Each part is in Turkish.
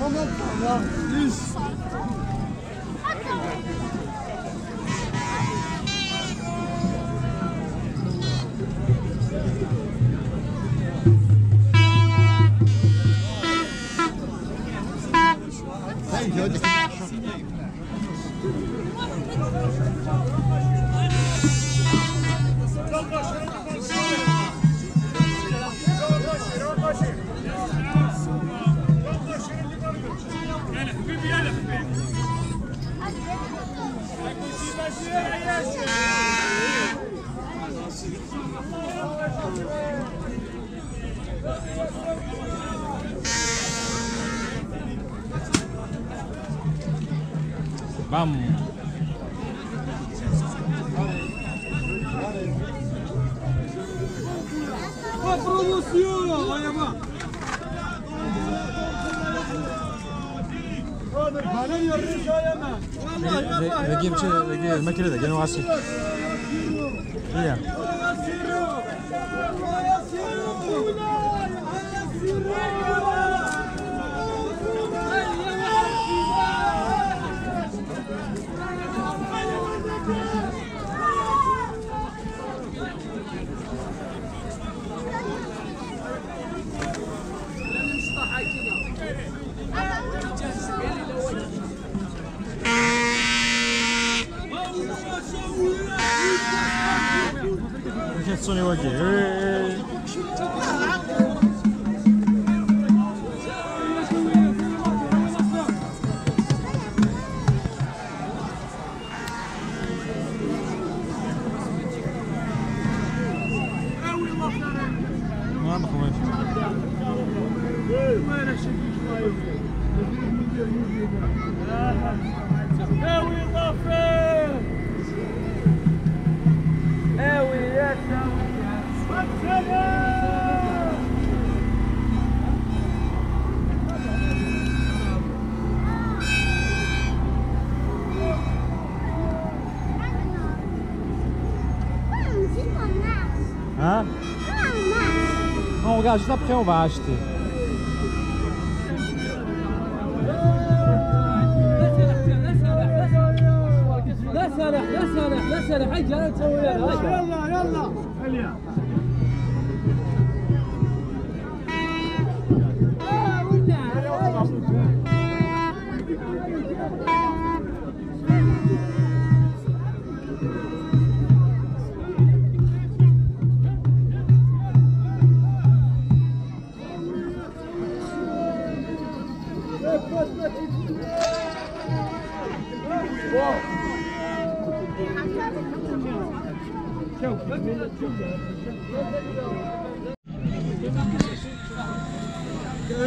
Moment, ja, ist. Vamos. A promoção! Olha lá! Daqui a maquilha, daqui a não há assim. Yeah. Martin Soniwaki. Ладно, хватит. we love it! Hã? No, gažda pčeho vážte. لا سالح لا سالح لا سالح هاي جاي تسوي يلا يلا يلا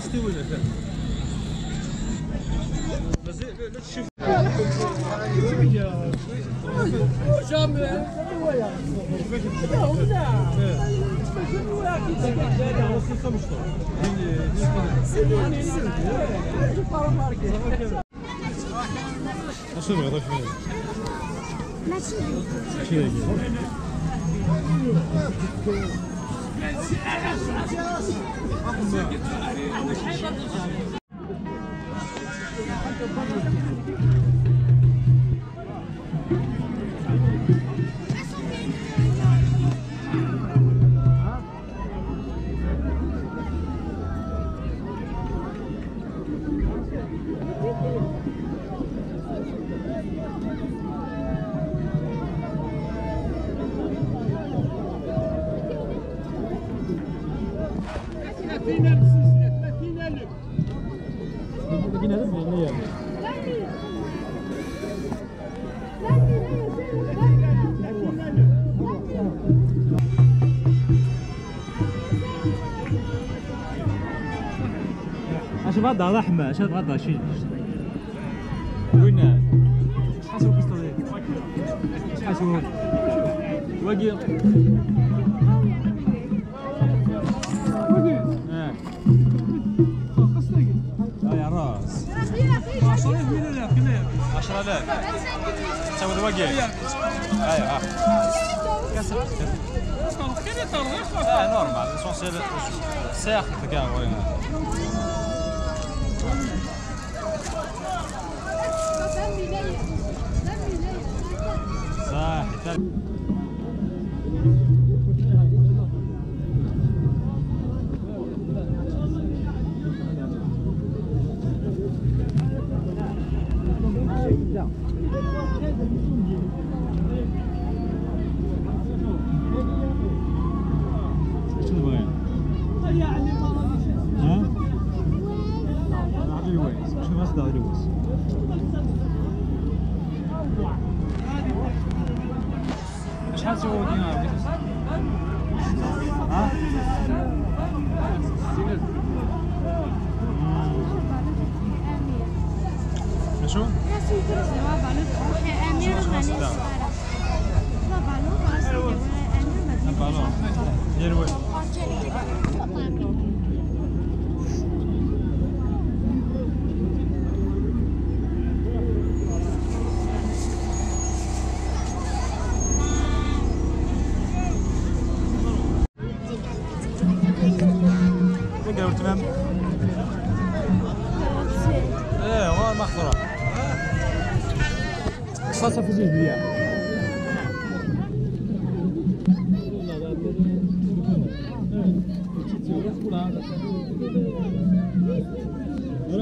Nasıl olacak? Nasıl böyle çift? Hocam be. Nasıl mı arkadaş? Nasıl? Şey. Thank you. اش غدا هذا اش غدا شي وين شحال شوف شحال شوف واقي ولا أيوة، آه. لا؟ تساوي الواقع ايوا اه نورمال ليسونسيال ساخت كاع صح No. 是的。Aziz Ziya.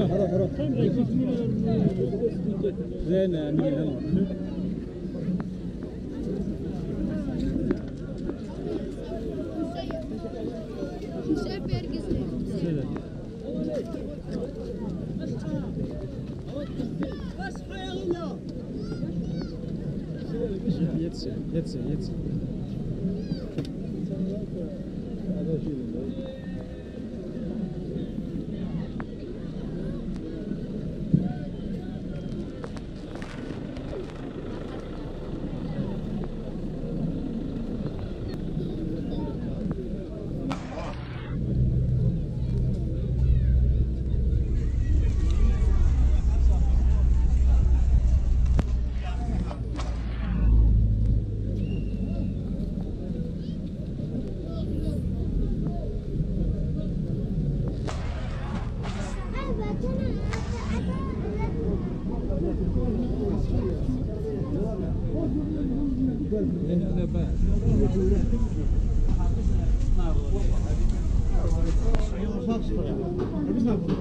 Hadi hara Hadi Sen de ikisini ver. Zeynep, Emine, Hanım. 一次，一次。差不多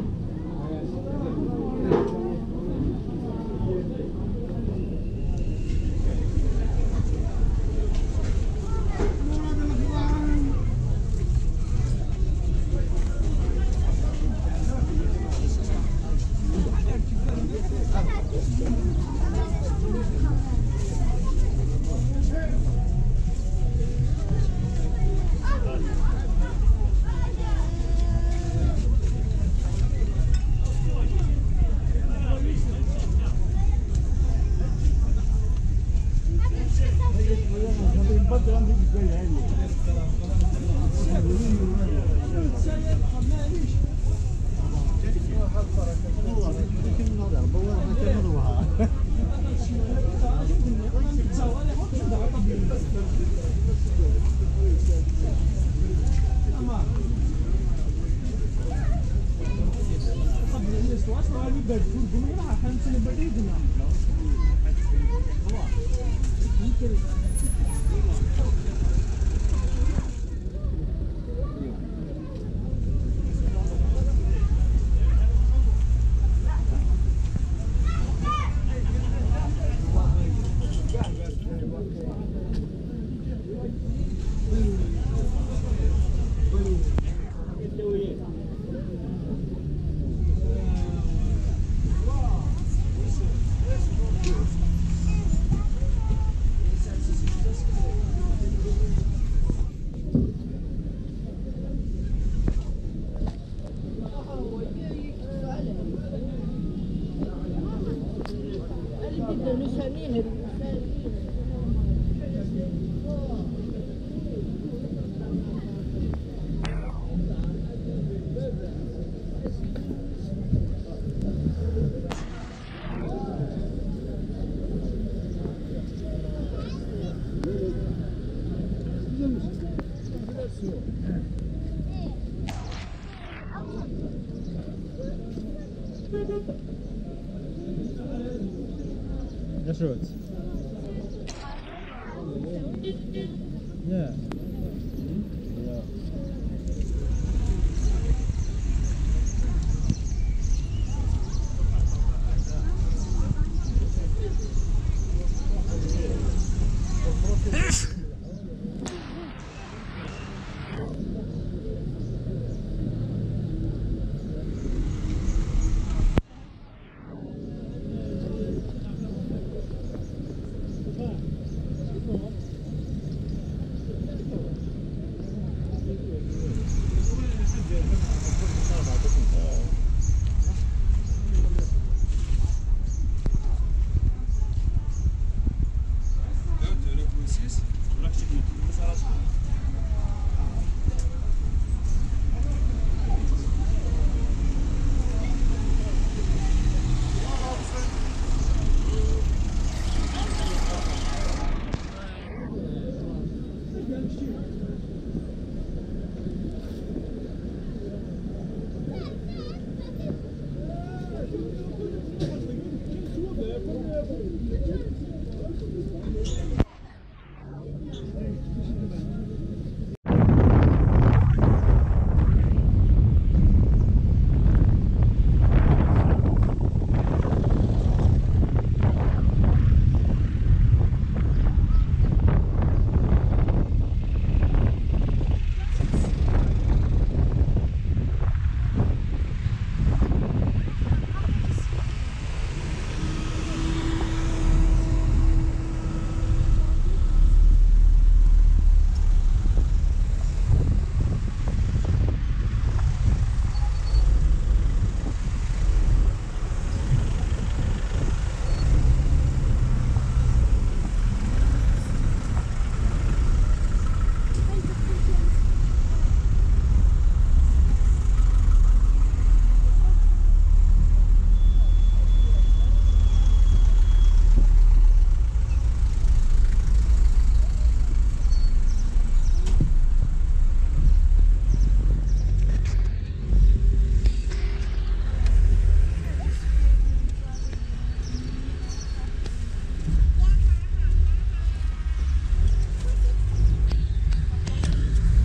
it.